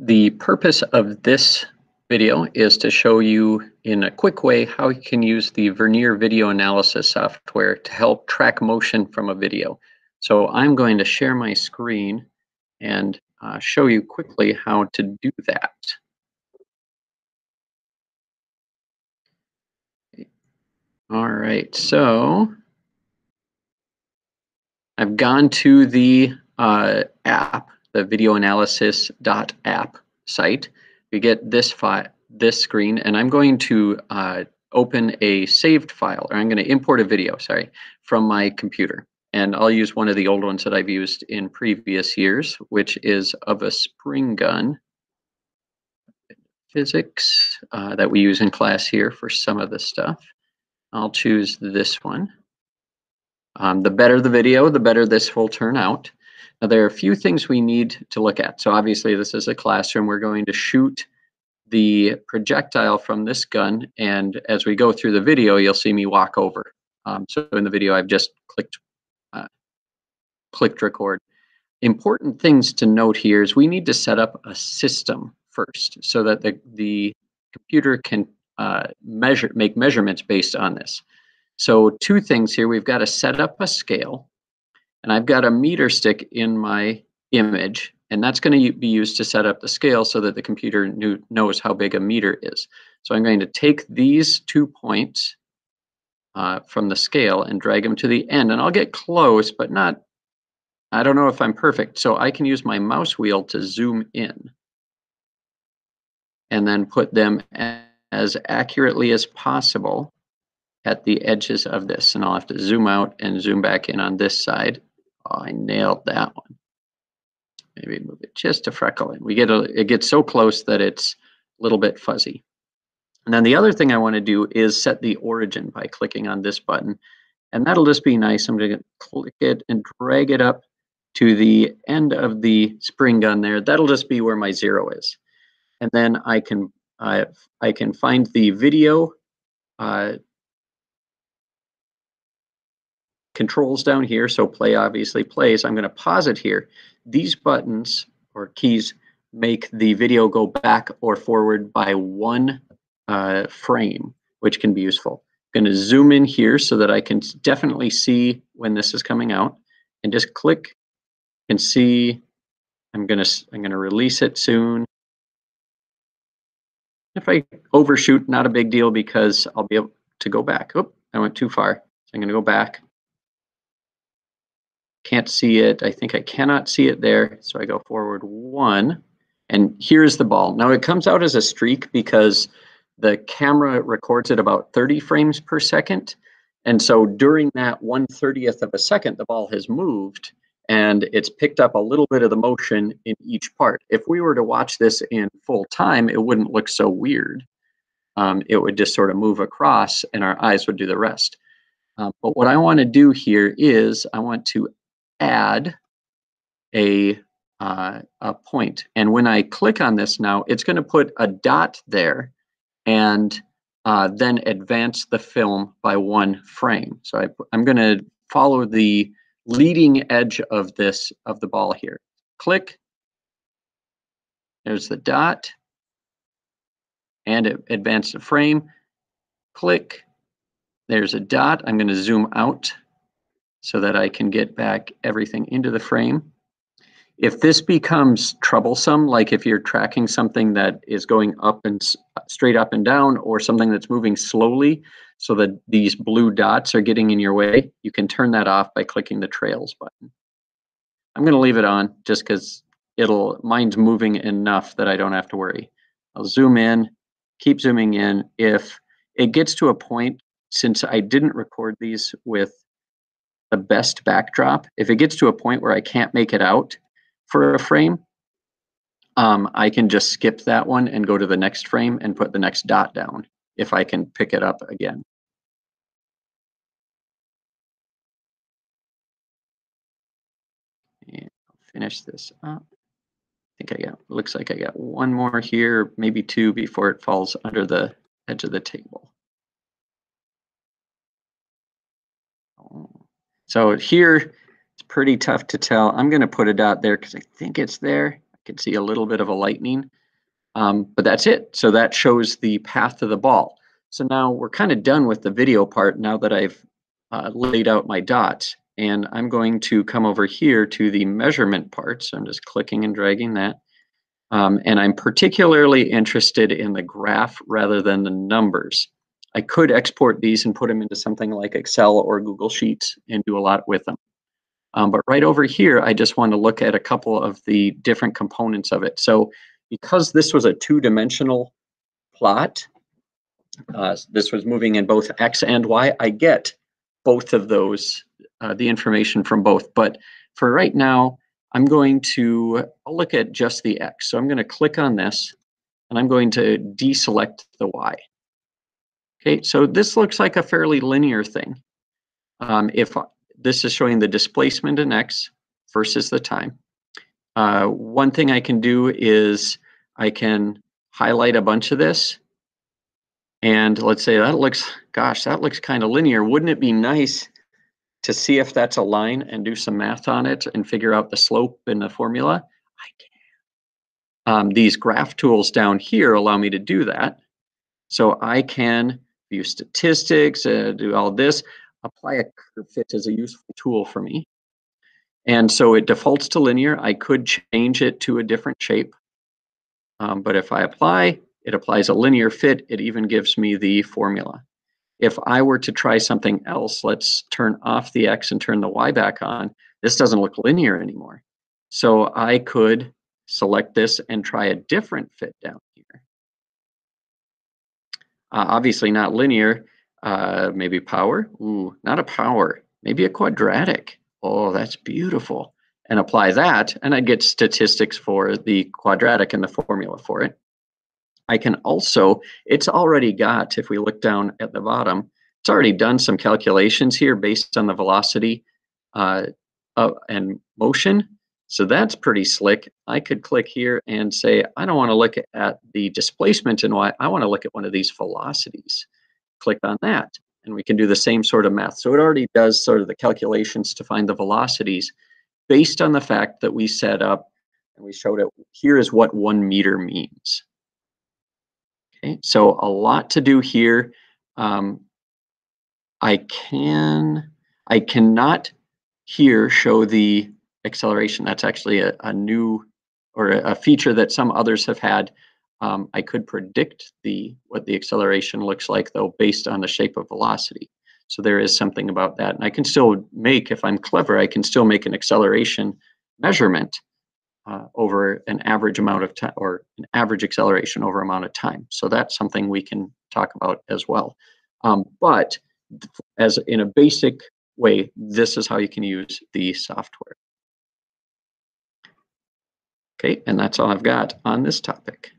The purpose of this video is to show you in a quick way how you can use the Vernier video analysis software to help track motion from a video. So I'm going to share my screen and uh, show you quickly how to do that. All right, so I've gone to the uh, app, the videoanalysis.app site. We get this file, this screen, and I'm going to uh, open a saved file, or I'm going to import a video, sorry, from my computer. And I'll use one of the old ones that I've used in previous years, which is of a spring gun physics uh, that we use in class here for some of the stuff. I'll choose this one. Um, the better the video, the better this will turn out. Now, there are a few things we need to look at. So obviously this is a classroom. We're going to shoot the projectile from this gun. And as we go through the video, you'll see me walk over. Um, so in the video, I've just clicked, uh, clicked record. Important things to note here is we need to set up a system first so that the, the computer can uh, measure, make measurements based on this. So two things here, we've got to set up a scale and I've got a meter stick in my image and that's going to be used to set up the scale so that the computer knew, knows how big a meter is. So I'm going to take these two points uh, from the scale and drag them to the end and I'll get close, but not, I don't know if I'm perfect. So I can use my mouse wheel to zoom in and then put them as accurately as possible at the edges of this. And I'll have to zoom out and zoom back in on this side. I nailed that one. Maybe move it just a freckle in. We get a, it gets so close that it's a little bit fuzzy. And then the other thing I want to do is set the origin by clicking on this button. And that'll just be nice. I'm going to click it and drag it up to the end of the spring gun there. That'll just be where my zero is. And then I can uh, I can find the video uh, controls down here. So play obviously plays. I'm going to pause it here. These buttons or keys make the video go back or forward by one uh, frame, which can be useful. I'm going to zoom in here so that I can definitely see when this is coming out and just click and see. I'm going to I'm going to release it soon. If I overshoot, not a big deal because I'll be able to go back. Oh, I went too far. So I'm going to go back can't see it. I think I cannot see it there. So I go forward one, and here's the ball. Now it comes out as a streak because the camera records at about 30 frames per second. And so during that 1 30th of a second, the ball has moved and it's picked up a little bit of the motion in each part. If we were to watch this in full time, it wouldn't look so weird. Um, it would just sort of move across and our eyes would do the rest. Um, but what I want to do here is I want to add a, uh, a point. And when I click on this now, it's going to put a dot there and uh, then advance the film by one frame. So I, I'm going to follow the leading edge of this, of the ball here. Click. There's the dot. And it advanced the frame. Click. There's a dot. I'm going to zoom out so that I can get back everything into the frame. If this becomes troublesome, like if you're tracking something that is going up and straight up and down or something that's moving slowly so that these blue dots are getting in your way, you can turn that off by clicking the trails button. I'm going to leave it on just because it'll mine's moving enough that I don't have to worry. I'll zoom in, keep zooming in. If it gets to a point, since I didn't record these with the best backdrop, if it gets to a point where I can't make it out for a frame, um, I can just skip that one and go to the next frame and put the next dot down if I can pick it up again. And finish this up. I think I got, looks like I got one more here, maybe two before it falls under the edge of the table. So here, it's pretty tough to tell. I'm going to put a dot there because I think it's there. I can see a little bit of a lightning, um, but that's it. So that shows the path of the ball. So now we're kind of done with the video part now that I've uh, laid out my dots. And I'm going to come over here to the measurement part. So I'm just clicking and dragging that. Um, and I'm particularly interested in the graph rather than the numbers. I could export these and put them into something like Excel or Google Sheets and do a lot with them. Um, but right over here, I just want to look at a couple of the different components of it. So because this was a two-dimensional plot, uh, this was moving in both X and Y, I get both of those, uh, the information from both. But for right now, I'm going to look at just the X. So I'm going to click on this and I'm going to deselect the Y. Okay, so this looks like a fairly linear thing. Um, if this is showing the displacement in X versus the time. Uh, one thing I can do is I can highlight a bunch of this. And let's say that looks, gosh, that looks kind of linear. Wouldn't it be nice to see if that's a line and do some math on it and figure out the slope in the formula? I can. Um, these graph tools down here allow me to do that. So I can view statistics, uh, do all this apply a curve fit is a useful tool for me. And so it defaults to linear. I could change it to a different shape. Um, but if I apply, it applies a linear fit. It even gives me the formula. If I were to try something else, let's turn off the X and turn the Y back on. This doesn't look linear anymore. So I could select this and try a different fit down. Uh, obviously not linear. Uh, maybe power. Ooh, not a power. Maybe a quadratic. Oh, that's beautiful. And apply that, and I get statistics for the quadratic and the formula for it. I can also, it's already got, if we look down at the bottom, it's already done some calculations here based on the velocity uh, and motion. So that's pretty slick. I could click here and say, I don't want to look at the displacement and why I want to look at one of these velocities click on that and we can do the same sort of math. So it already does sort of the calculations to find the velocities based on the fact that we set up and we showed it, here is what one meter means. Okay, so a lot to do here. Um, I can, I cannot here show the acceleration. That's actually a, a new or a, a feature that some others have had um, I could predict the what the acceleration looks like though based on the shape of velocity. So there is something about that. And I can still make, if I'm clever, I can still make an acceleration measurement uh, over an average amount of time or an average acceleration over amount of time. So that's something we can talk about as well. Um, but as in a basic way, this is how you can use the software. Okay, and that's all I've got on this topic.